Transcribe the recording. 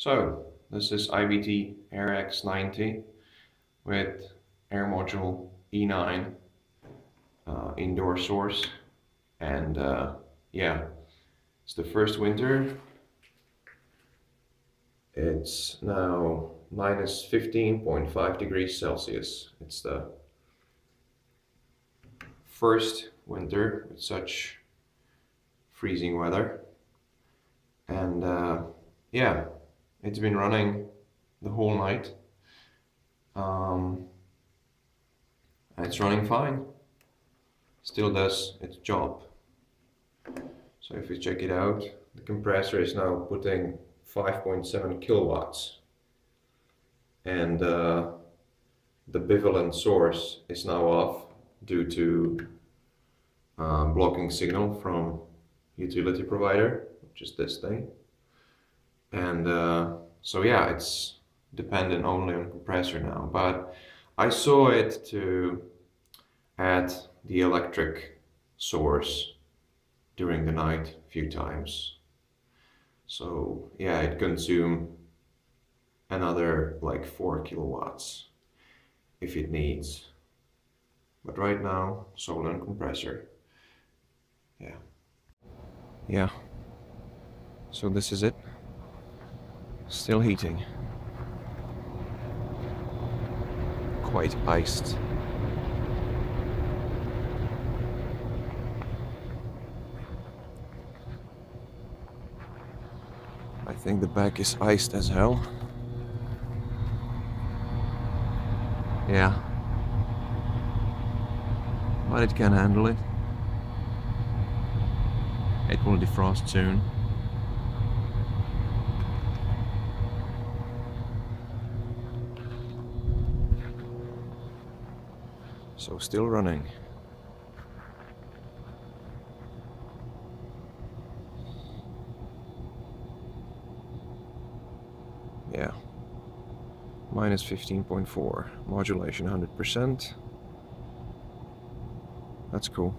So, this is IVT AirX90 with air module E9 uh, indoor source and uh, yeah, it's the first winter. It's now minus 15.5 degrees Celsius. It's the first winter with such freezing weather and uh, yeah it's been running the whole night. Um, it's running fine. Still does its job. So if we check it out, the compressor is now putting 5.7 kilowatts. And uh, the bivalent source is now off due to uh, blocking signal from utility provider, which is this thing and uh, so yeah it's dependent only on compressor now. But I saw it to add the electric source during the night a few times. So yeah it consume another like 4 kilowatts if it needs. But right now solar and compressor. Yeah. Yeah. So this is it Still heating. Quite iced. I think the back is iced as hell. Yeah. But it can handle it. It will defrost soon. So still running. Yeah. Minus 15.4. Modulation 100%. That's cool.